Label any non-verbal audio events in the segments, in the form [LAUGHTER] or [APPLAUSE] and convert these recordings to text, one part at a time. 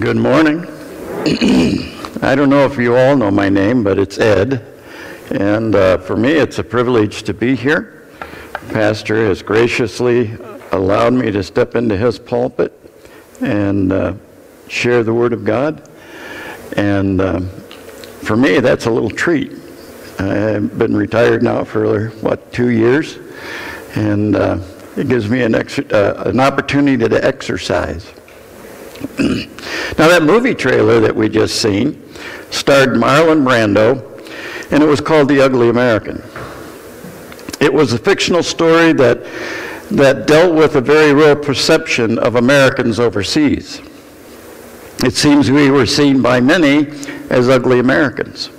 Good morning. [CLEARS THROAT] I don't know if you all know my name, but it's Ed. And uh, for me, it's a privilege to be here. Pastor has graciously allowed me to step into his pulpit and uh, share the Word of God. And uh, for me, that's a little treat. I've been retired now for, what, two years? And uh, it gives me an, ex- uh, an opportunity to exercise. Now, that movie trailer that we just seen starred Marlon Brando, and it was called The Ugly American. It was a fictional story that, that dealt with a very real perception of Americans overseas. It seems we were seen by many as ugly Americans.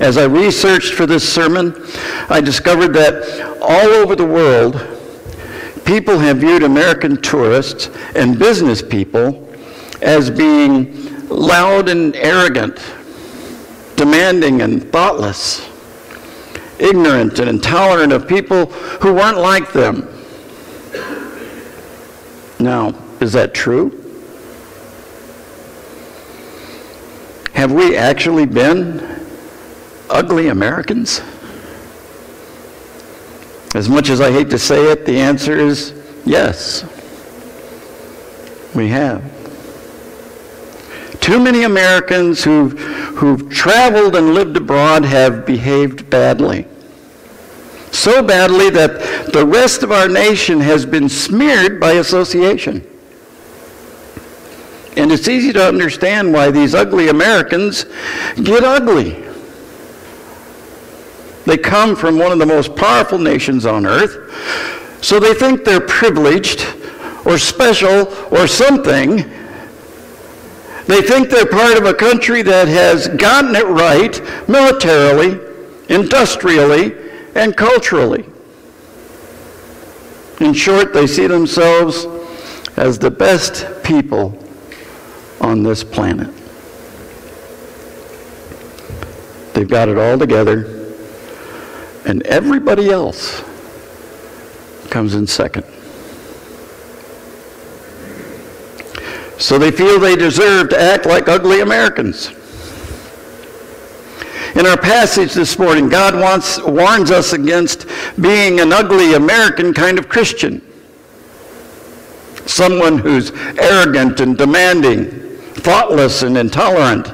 As I researched for this sermon, I discovered that all over the world, people have viewed American tourists and business people as being loud and arrogant, demanding and thoughtless, ignorant and intolerant of people who weren't like them. Now, is that true? Have we actually been ugly Americans? As much as I hate to say it, the answer is yes. We have. Too many Americans who've, who've traveled and lived abroad have behaved badly. So badly that the rest of our nation has been smeared by association. And it's easy to understand why these ugly Americans get ugly. They come from one of the most powerful nations on earth, so they think they're privileged or special or something. They think they're part of a country that has gotten it right militarily, industrially, and culturally. In short, they see themselves as the best people on this planet. They've got it all together and everybody else comes in second. So they feel they deserve to act like ugly Americans. In our passage this morning, God wants, warns us against being an ugly American kind of Christian. Someone who's arrogant and demanding, thoughtless and intolerant.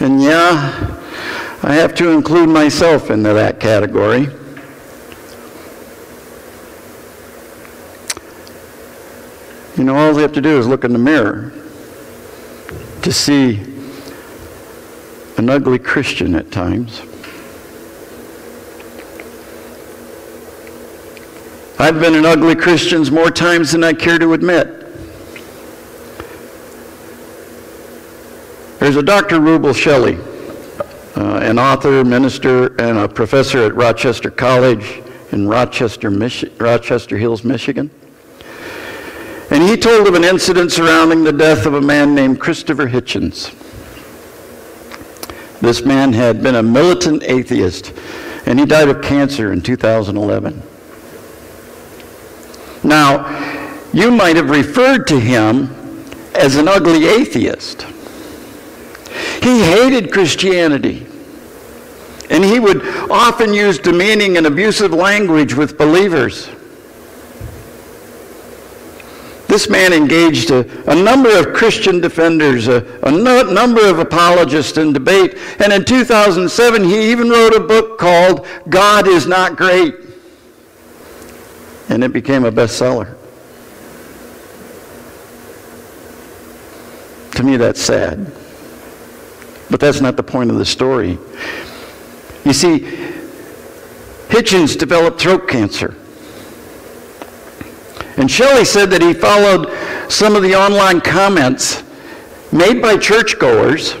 And yeah, I have to include myself into that category. You know, all they have to do is look in the mirror to see an ugly Christian at times. I've been an ugly Christian more times than I care to admit. There's a Dr. Rubel Shelly uh, an author, minister, and a professor at Rochester College in Rochester, Rochester Hills, Michigan. And he told of an incident surrounding the death of a man named Christopher Hitchens. This man had been a militant atheist, and he died of cancer in 2011. Now, you might have referred to him as an ugly atheist. He hated Christianity. And he would often use demeaning and abusive language with believers. This man engaged a, a number of Christian defenders, a, a no, number of apologists in debate, and in 2007 he even wrote a book called God is Not Great. And it became a bestseller. To me, that's sad. But that's not the point of the story. You see, Hitchens developed throat cancer. And Shelly said that he followed some of the online comments made by churchgoers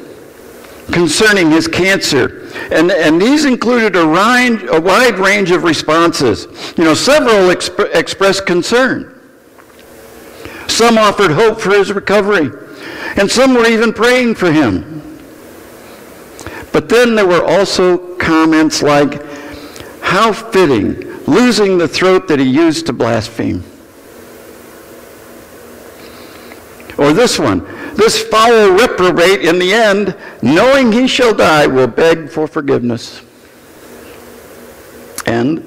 concerning his cancer. And, and these included a, range, a wide range of responses. You know, several exp- expressed concern. Some offered hope for his recovery. And some were even praying for him. But then there were also comments like, how fitting, losing the throat that he used to blaspheme. Or this one, this foul reprobate in the end, knowing he shall die, will beg for forgiveness. And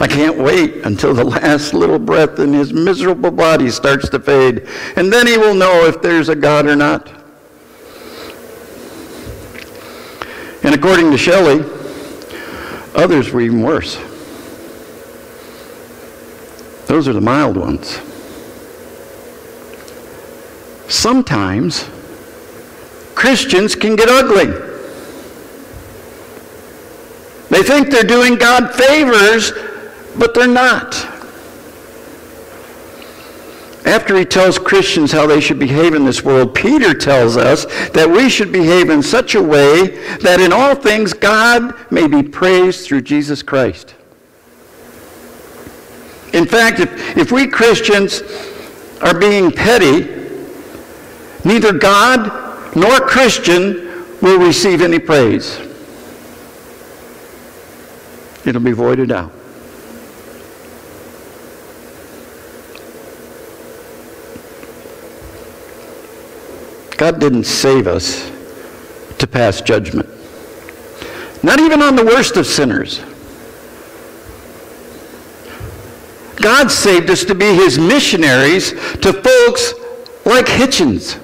I can't wait until the [LAUGHS] last little breath in his miserable body starts to fade, and then he will know if there's a God or not. And according to Shelly, others were even worse. Those are the mild ones. Sometimes Christians can get ugly. They think they're doing God favors, but they're not. After he tells Christians how they should behave in this world, Peter tells us that we should behave in such a way that in all things God may be praised through Jesus Christ. In fact, if, if we Christians are being petty, neither God nor Christian will receive any praise. It'll be voided out. God didn't save us to pass judgment. Not even on the worst of sinners. God saved us to be his missionaries to folks like Hitchens.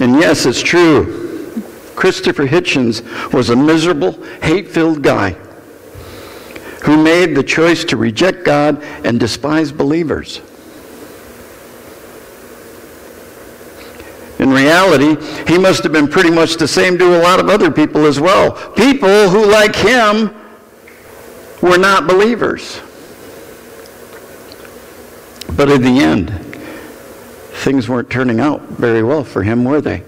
And yes, it's true. Christopher Hitchens was a miserable, hate filled guy who made the choice to reject God and despise believers. In reality, he must have been pretty much the same to a lot of other people as well. People who, like him, were not believers. But in the end, things weren't turning out very well for him, were they?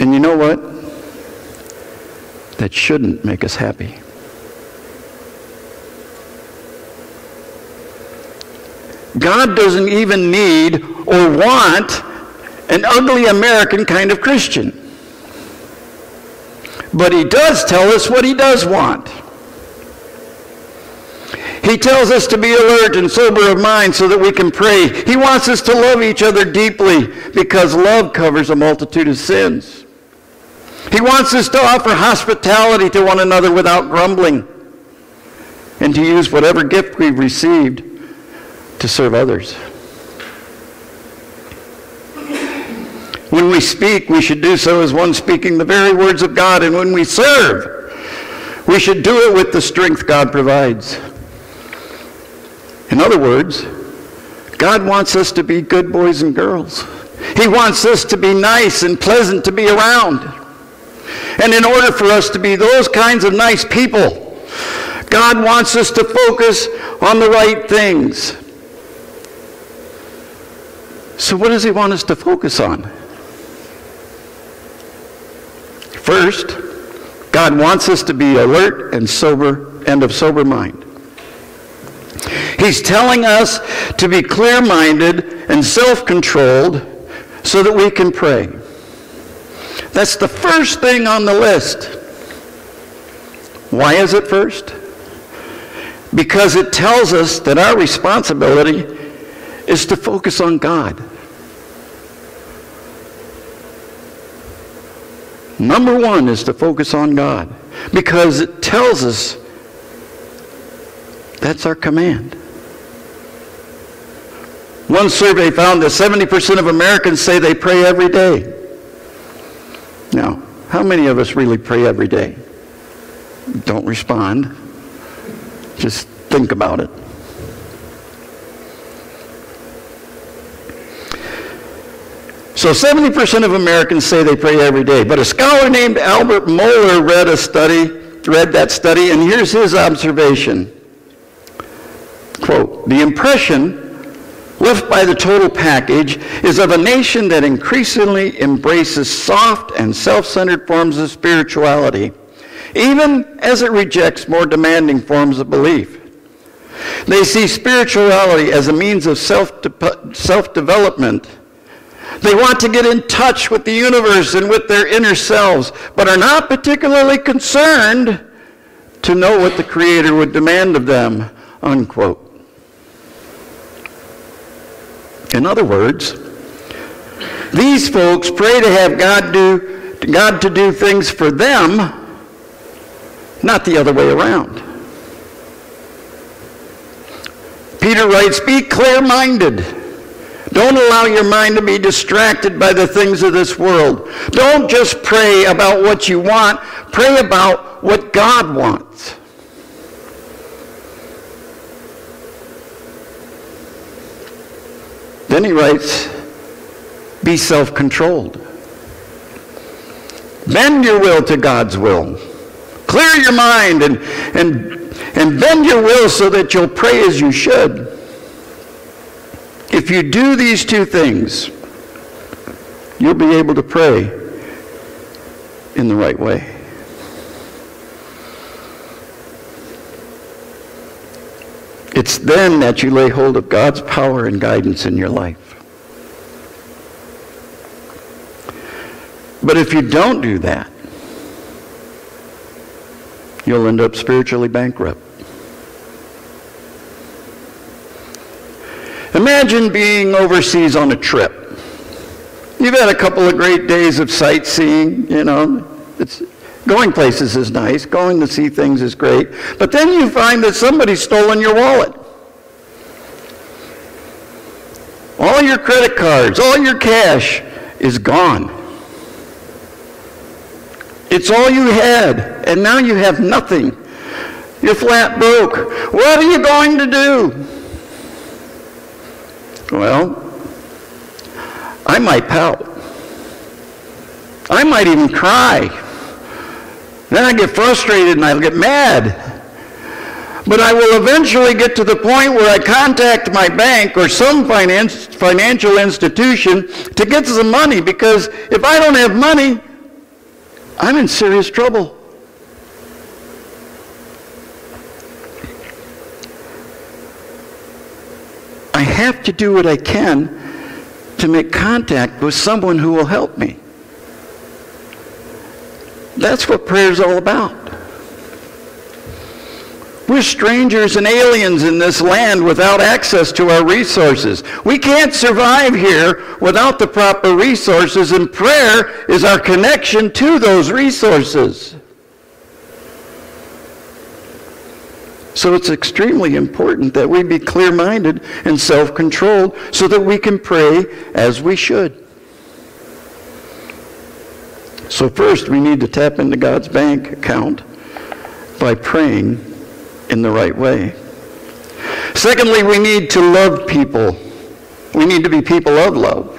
And you know what? That shouldn't make us happy. God doesn't even need or want an ugly American kind of Christian. But he does tell us what he does want. He tells us to be alert and sober of mind so that we can pray. He wants us to love each other deeply because love covers a multitude of sins. He wants us to offer hospitality to one another without grumbling and to use whatever gift we've received to serve others. When we speak, we should do so as one speaking the very words of God. And when we serve, we should do it with the strength God provides. In other words, God wants us to be good boys and girls. He wants us to be nice and pleasant to be around. And in order for us to be those kinds of nice people, God wants us to focus on the right things. So, what does He want us to focus on? First, God wants us to be alert and sober and of sober mind. He's telling us to be clear minded and self controlled so that we can pray. That's the first thing on the list. Why is it first? Because it tells us that our responsibility is to focus on God. Number one is to focus on God because it tells us that's our command. One survey found that 70% of Americans say they pray every day. Now, how many of us really pray every day? Don't respond. Just think about it. So 70% of Americans say they pray every day. But a scholar named Albert Mohler read a study, read that study, and here's his observation. Quote, the impression left by the total package is of a nation that increasingly embraces soft and self-centered forms of spirituality, even as it rejects more demanding forms of belief. They see spirituality as a means of self-development, They want to get in touch with the universe and with their inner selves, but are not particularly concerned to know what the Creator would demand of them, unquote. In other words, these folks pray to have God do God to do things for them, not the other way around. Peter writes, Be clear minded. Don't allow your mind to be distracted by the things of this world. Don't just pray about what you want, pray about what God wants. Then he writes, Be self controlled. Bend your will to God's will. Clear your mind and, and, and bend your will so that you'll pray as you should. If you do these two things, you'll be able to pray in the right way. It's then that you lay hold of God's power and guidance in your life. But if you don't do that, you'll end up spiritually bankrupt. Imagine being overseas on a trip. You've had a couple of great days of sightseeing, you know. It's, going places is nice, going to see things is great, but then you find that somebody's stolen your wallet. All your credit cards, all your cash is gone. It's all you had, and now you have nothing. You're flat broke. What are you going to do? Well, I might pout. I might even cry. Then I get frustrated and I get mad. But I will eventually get to the point where I contact my bank or some finance, financial institution to get some money because if I don't have money, I'm in serious trouble. I have to do what I can to make contact with someone who will help me. That's what prayer is all about. We're strangers and aliens in this land without access to our resources. We can't survive here without the proper resources, and prayer is our connection to those resources. So it's extremely important that we be clear minded and self controlled so that we can pray as we should. So, first, we need to tap into God's bank account by praying in the right way. Secondly, we need to love people. We need to be people of love.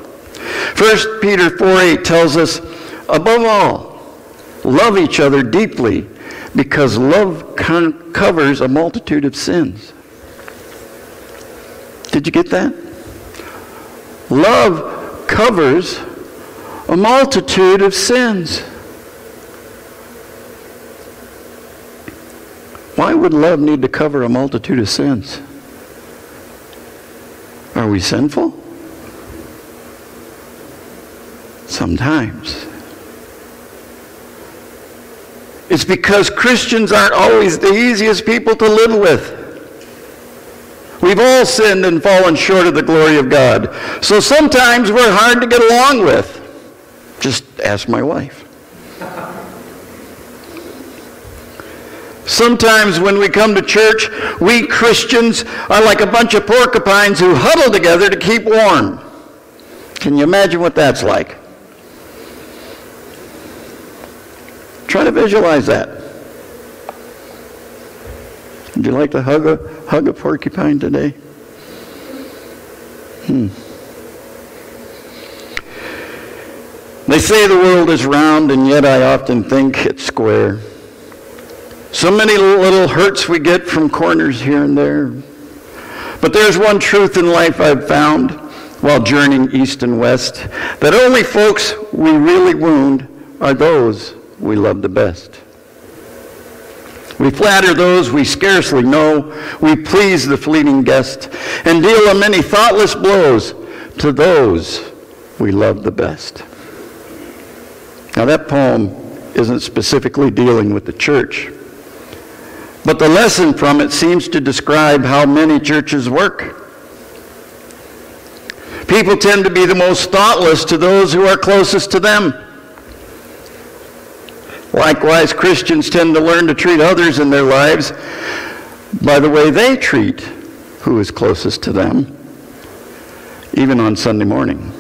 1 Peter 4:8 tells us, above all, love each other deeply because love covers a multitude of sins. Did you get that? Love covers a multitude of sins. Why would love need to cover a multitude of sins? Are we sinful? Sometimes. It's because Christians aren't always the easiest people to live with. We've all sinned and fallen short of the glory of God. So sometimes we're hard to get along with. Just ask my wife. Sometimes when we come to church, we Christians are like a bunch of porcupines who huddle together to keep warm. Can you imagine what that's like? Try to visualize that. Would you like to hug a, hug a porcupine today? Hmm. They say the world is round, and yet I often think it's square. So many little hurts we get from corners here and there. But there's one truth in life I've found while journeying east and west that only folks we really wound are those we love the best. We flatter those we scarcely know. We please the fleeting guest and deal a many thoughtless blows to those we love the best. Now, that poem isn't specifically dealing with the church, but the lesson from it seems to describe how many churches work. People tend to be the most thoughtless to those who are closest to them. Likewise, Christians tend to learn to treat others in their lives by the way they treat who is closest to them, even on Sunday morning.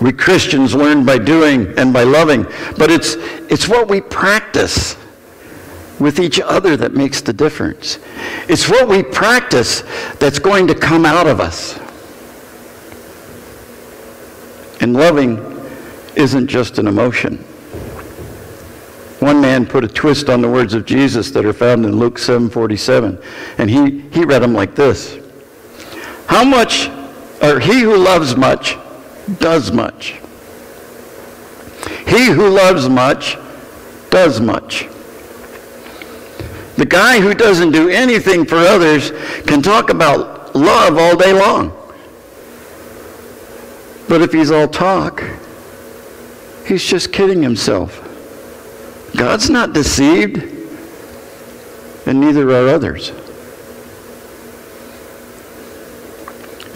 We Christians learn by doing and by loving, but it's, it's what we practice with each other that makes the difference. It's what we practice that's going to come out of us. And loving isn't just an emotion. One man put a twist on the words of Jesus that are found in Luke 7:47, and he, he read them like this. How much, or he who loves much, does much. He who loves much, does much. The guy who doesn't do anything for others can talk about love all day long. But if he's all talk, he's just kidding himself. God's not deceived, and neither are others.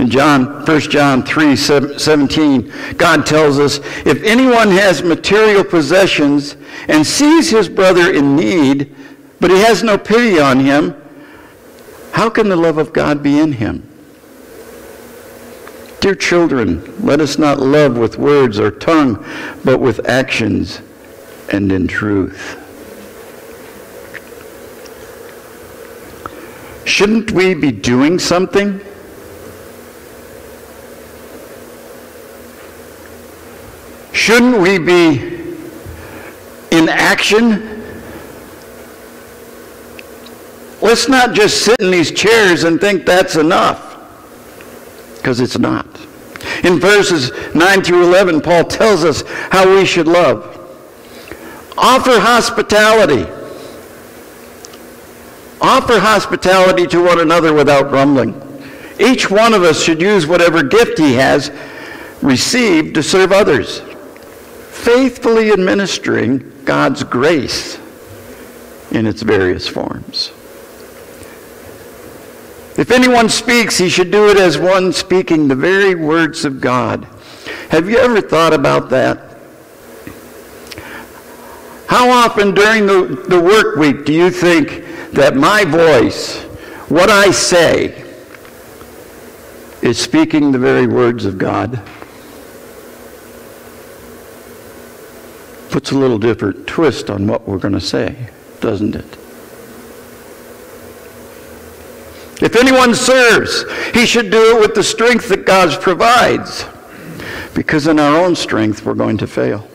In John, 1 John 3 17, God tells us if anyone has material possessions and sees his brother in need, but he has no pity on him, how can the love of God be in him? Dear children, let us not love with words or tongue, but with actions and in truth. Shouldn't we be doing something? Shouldn't we be in action? Let's not just sit in these chairs and think that's enough, because it's not. In verses 9 through 11, Paul tells us how we should love. Offer hospitality. Offer hospitality to one another without grumbling. Each one of us should use whatever gift he has received to serve others, faithfully administering God's grace in its various forms. If anyone speaks, he should do it as one speaking the very words of God. Have you ever thought about that? How often during the, the work week do you think that my voice, what I say, is speaking the very words of God? Puts a little different twist on what we're going to say, doesn't it? If anyone serves, he should do it with the strength that God provides. Because in our own strength, we're going to fail.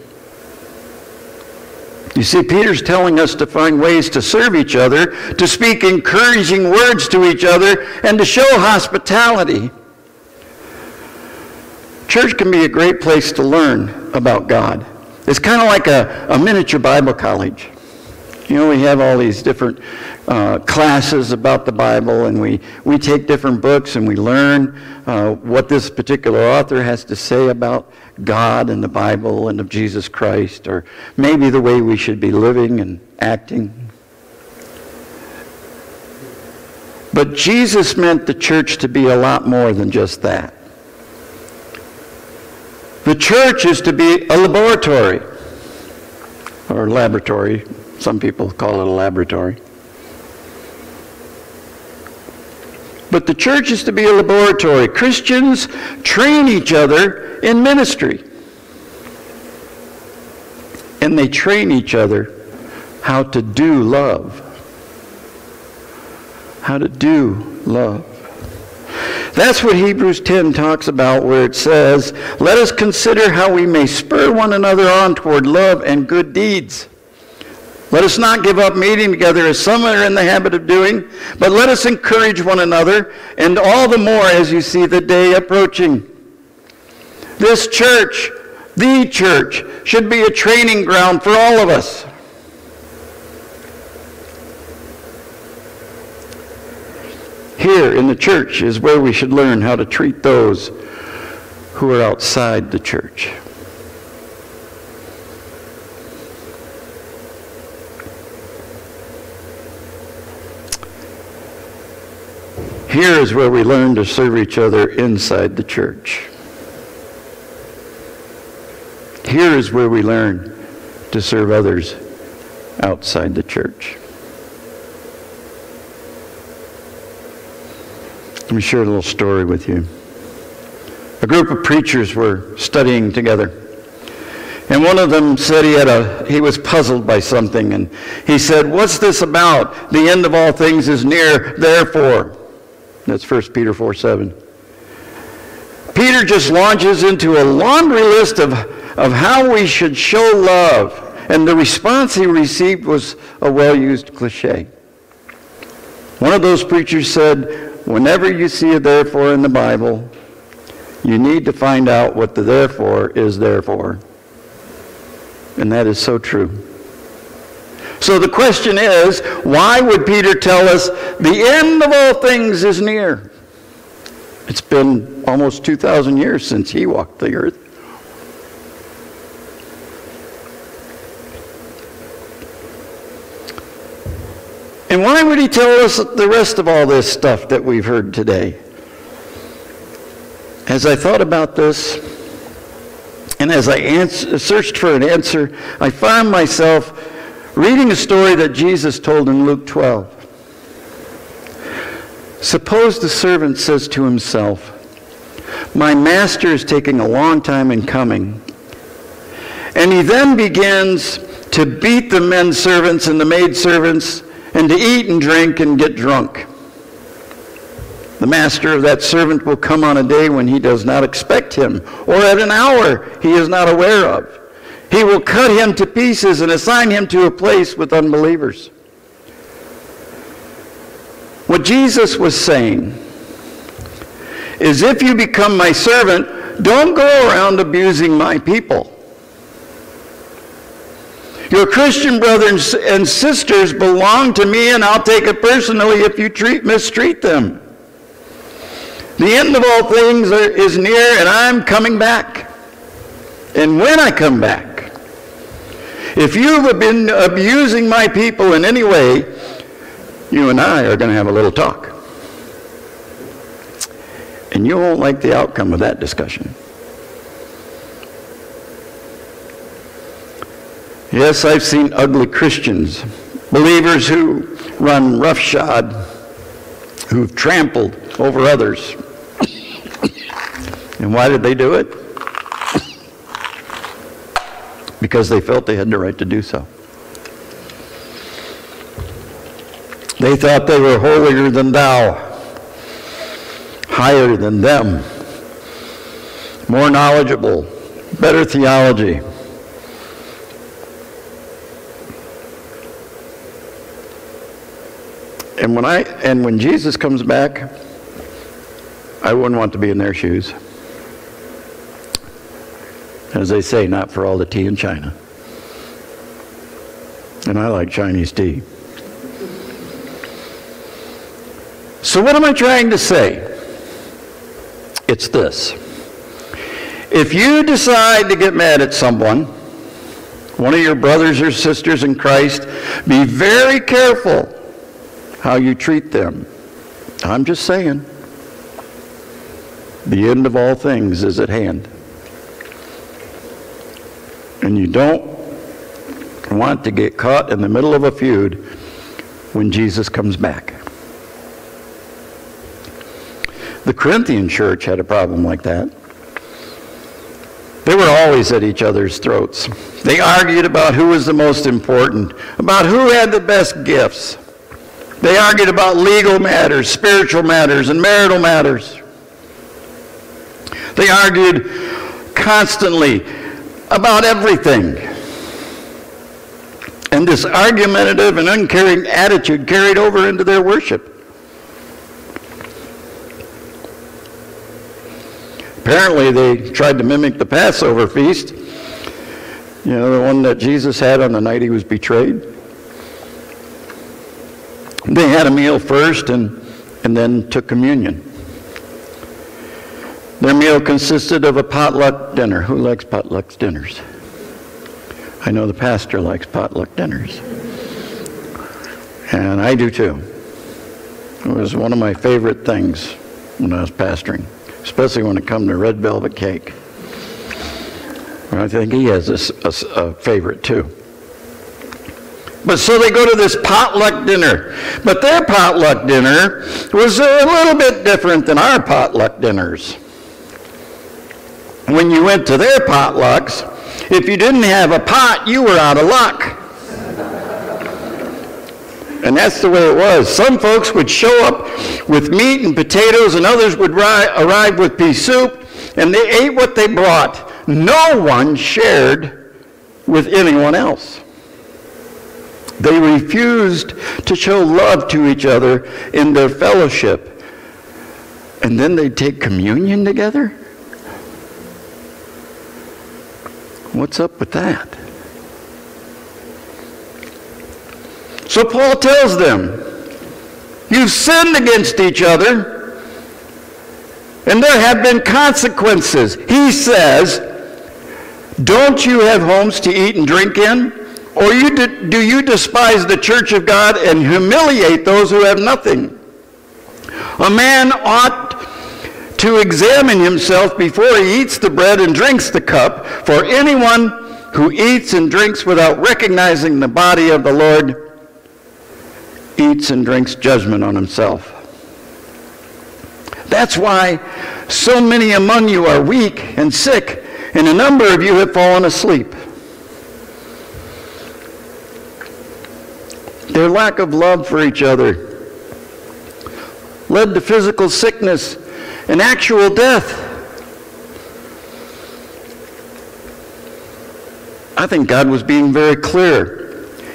You see, Peter's telling us to find ways to serve each other, to speak encouraging words to each other, and to show hospitality. Church can be a great place to learn about God. It's kind of like a, a miniature Bible college. You know, we have all these different uh, classes about the Bible, and we, we take different books and we learn uh, what this particular author has to say about God and the Bible and of Jesus Christ, or maybe the way we should be living and acting. But Jesus meant the church to be a lot more than just that. The church is to be a laboratory, or laboratory, some people call it a laboratory. But the church is to be a laboratory. Christians train each other in ministry. And they train each other how to do love. How to do love. That's what Hebrews 10 talks about, where it says, Let us consider how we may spur one another on toward love and good deeds. Let us not give up meeting together as some are in the habit of doing, but let us encourage one another, and all the more as you see the day approaching. This church, the church, should be a training ground for all of us. Here in the church is where we should learn how to treat those who are outside the church. Here is where we learn to serve each other inside the church. Here is where we learn to serve others outside the church. Let me share a little story with you. A group of preachers were studying together. And one of them said he had a he was puzzled by something and he said, "What's this about? The end of all things is near, therefore." That's 1 Peter 4 7. Peter just launches into a laundry list of, of how we should show love. And the response he received was a well used cliche. One of those preachers said, Whenever you see a therefore in the Bible, you need to find out what the therefore is there for. And that is so true. So the question is, why would Peter tell us the end of all things is near? It's been almost 2,000 years since he walked the earth. And why would he tell us the rest of all this stuff that we've heard today? As I thought about this, and as I answer, searched for an answer, I found myself reading a story that Jesus told in Luke 12. Suppose the servant says to himself, My master is taking a long time in coming. And he then begins to beat the men servants and the maid servants and to eat and drink and get drunk. The master of that servant will come on a day when he does not expect him, or at an hour he is not aware of. He will cut him to pieces and assign him to a place with unbelievers. What Jesus was saying is if you become my servant, don't go around abusing my people. Your Christian brothers and sisters belong to me, and I'll take it personally if you treat, mistreat them. The end of all things is near, and I'm coming back. And when I come back, if you've been abusing my people in any way, you and I are going to have a little talk. And you won't like the outcome of that discussion. Yes, I've seen ugly Christians, believers who run roughshod, who've trampled over others. and why did they do it? because they felt they had the right to do so. They thought they were holier than thou, higher than them, more knowledgeable, better theology. And when I and when Jesus comes back, I wouldn't want to be in their shoes. As they say, not for all the tea in China. And I like Chinese tea. So, what am I trying to say? It's this. If you decide to get mad at someone, one of your brothers or sisters in Christ, be very careful how you treat them. I'm just saying. The end of all things is at hand. And you don't want to get caught in the middle of a feud when Jesus comes back. The Corinthian church had a problem like that. They were always at each other's throats. They argued about who was the most important, about who had the best gifts. They argued about legal matters, spiritual matters, and marital matters. They argued constantly about everything. And this argumentative and uncaring attitude carried over into their worship. Apparently, they tried to mimic the Passover feast. You know, the one that Jesus had on the night he was betrayed. They had a meal first and, and then took communion. Their meal consisted of a potluck dinner. Who likes potluck dinners? I know the pastor likes potluck dinners. And I do too. It was one of my favorite things when I was pastoring, especially when it come to red velvet cake. I think he has a, a, a favorite too. But so they go to this potluck dinner. But their potluck dinner was a little bit different than our potluck dinners. When you went to their potlucks, if you didn't have a pot, you were out of luck. And that's the way it was. Some folks would show up with meat and potatoes, and others would ri- arrive with pea soup, and they ate what they brought. No one shared with anyone else. They refused to show love to each other in their fellowship. And then they'd take communion together? What's up with that? So Paul tells them, You've sinned against each other, and there have been consequences. He says, Don't you have homes to eat and drink in? Or you do you despise the church of God and humiliate those who have nothing? A man ought to examine himself before he eats the bread and drinks the cup, for anyone who eats and drinks without recognizing the body of the Lord eats and drinks judgment on himself. That's why so many among you are weak and sick, and a number of you have fallen asleep. Their lack of love for each other led to physical sickness and actual death. I think God was being very clear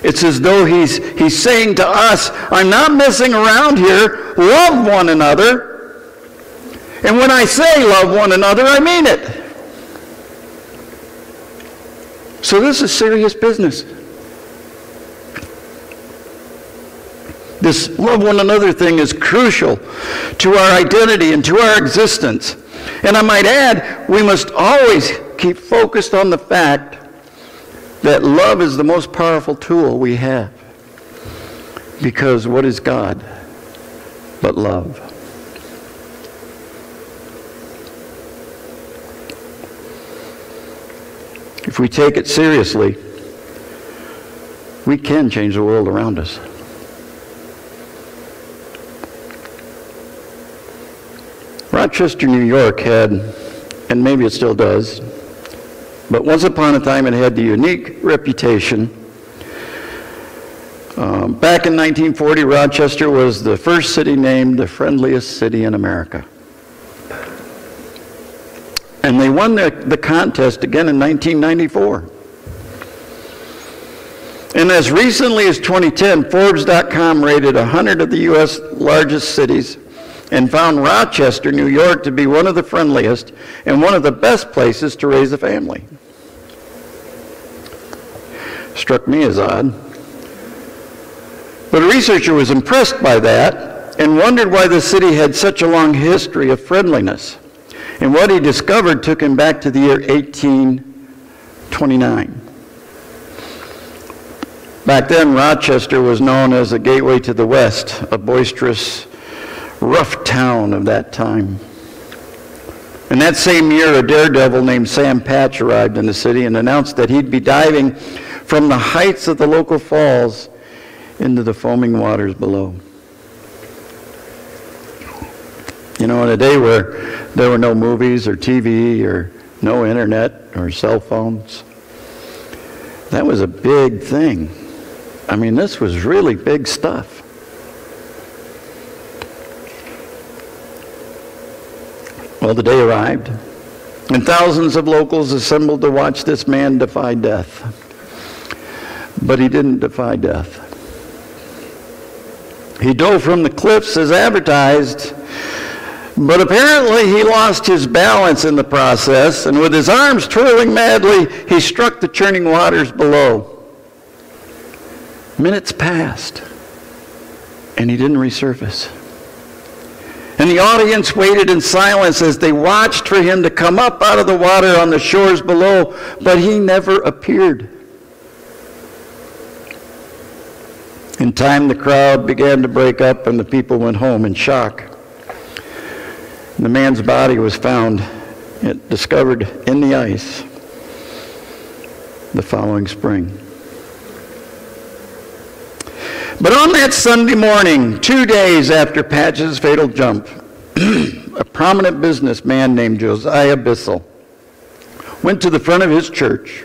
it's as though he's, he's saying to us, I'm not messing around here. Love one another. And when I say love one another, I mean it. So this is serious business. This love one another thing is crucial to our identity and to our existence. And I might add, we must always keep focused on the fact that love is the most powerful tool we have. Because what is God but love? If we take it seriously, we can change the world around us. Rochester, New York had, and maybe it still does, but once upon a time, it had the unique reputation. Um, back in 1940, Rochester was the first city named the friendliest city in America. And they won the, the contest again in 1994. And as recently as 2010, Forbes.com rated 100 of the U.S. largest cities and found Rochester, New York to be one of the friendliest and one of the best places to raise a family. Struck me as odd. But a researcher was impressed by that and wondered why the city had such a long history of friendliness. And what he discovered took him back to the year 1829. Back then, Rochester was known as the gateway to the West, a boisterous rough town of that time. And that same year, a daredevil named Sam Patch arrived in the city and announced that he'd be diving from the heights of the local falls into the foaming waters below. You know, in a day where there were no movies or TV or no internet or cell phones, that was a big thing. I mean, this was really big stuff. Well, the day arrived, and thousands of locals assembled to watch this man defy death. But he didn't defy death. He dove from the cliffs as advertised, but apparently he lost his balance in the process, and with his arms twirling madly, he struck the churning waters below. Minutes passed, and he didn't resurface. And the audience waited in silence as they watched for him to come up out of the water on the shores below, but he never appeared. In time, the crowd began to break up and the people went home in shock. The man's body was found, discovered in the ice the following spring. But on that Sunday morning, two days after Patch's fatal jump, [CLEARS THROAT] a prominent businessman named Josiah Bissell went to the front of his church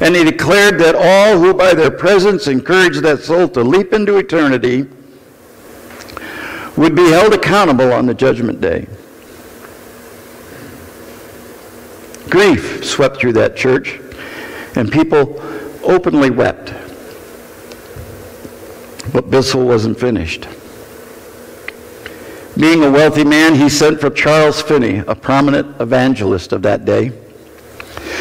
and he declared that all who by their presence encouraged that soul to leap into eternity would be held accountable on the judgment day. Grief swept through that church, and people openly wept. But Bissell wasn't finished. Being a wealthy man, he sent for Charles Finney, a prominent evangelist of that day.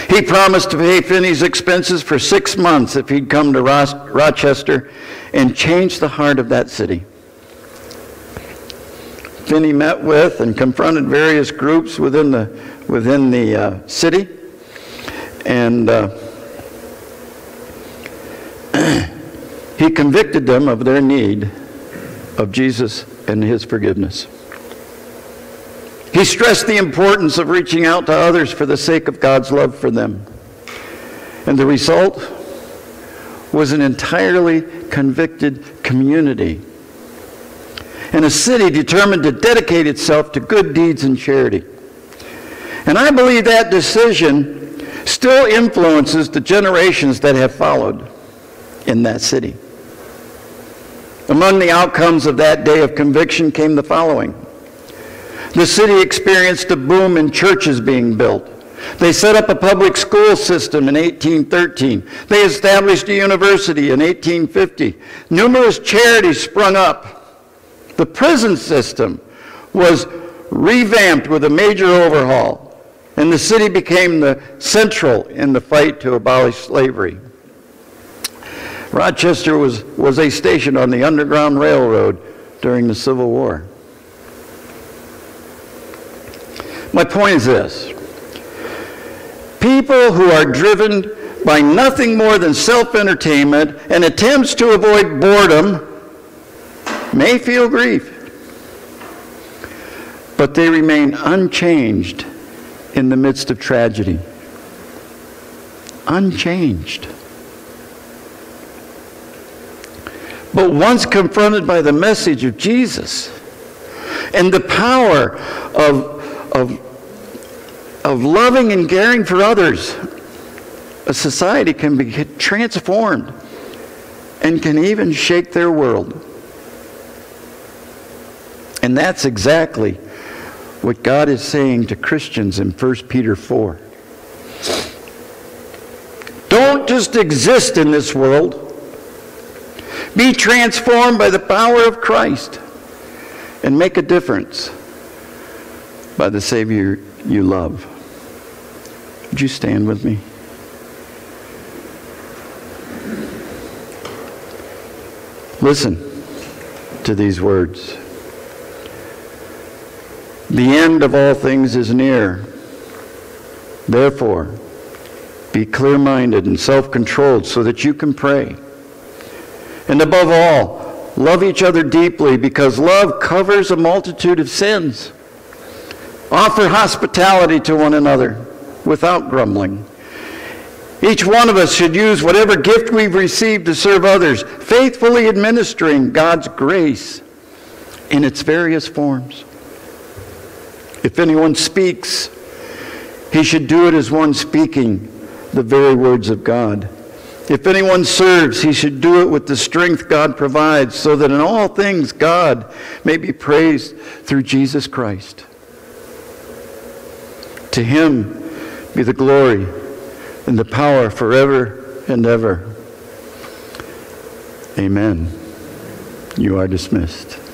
He promised to pay Finney's expenses for six months if he'd come to Rochester and change the heart of that city. Finney met with and confronted various groups within the, within the uh, city, and uh, he convicted them of their need of Jesus and his forgiveness. He stressed the importance of reaching out to others for the sake of God's love for them. And the result was an entirely convicted community and a city determined to dedicate itself to good deeds and charity. And I believe that decision still influences the generations that have followed in that city. Among the outcomes of that day of conviction came the following the city experienced a boom in churches being built. They set up a public school system in 1813. They established a university in 1850. Numerous charities sprung up. The prison system was revamped with a major overhaul, and the city became the central in the fight to abolish slavery. Rochester was, was a station on the Underground Railroad during the Civil War. My point is this people who are driven by nothing more than self entertainment and attempts to avoid boredom may feel grief, but they remain unchanged in the midst of tragedy. Unchanged. But once confronted by the message of Jesus and the power of, of of loving and caring for others, a society can be transformed and can even shake their world. And that's exactly what God is saying to Christians in 1 Peter 4. Don't just exist in this world. Be transformed by the power of Christ and make a difference by the Savior you love. Would you stand with me? Listen to these words. The end of all things is near. Therefore, be clear minded and self controlled so that you can pray. And above all, love each other deeply because love covers a multitude of sins. Offer hospitality to one another without grumbling. Each one of us should use whatever gift we've received to serve others, faithfully administering God's grace in its various forms. If anyone speaks, he should do it as one speaking the very words of God. If anyone serves, he should do it with the strength God provides, so that in all things God may be praised through Jesus Christ. To him be the glory and the power forever and ever. Amen. You are dismissed.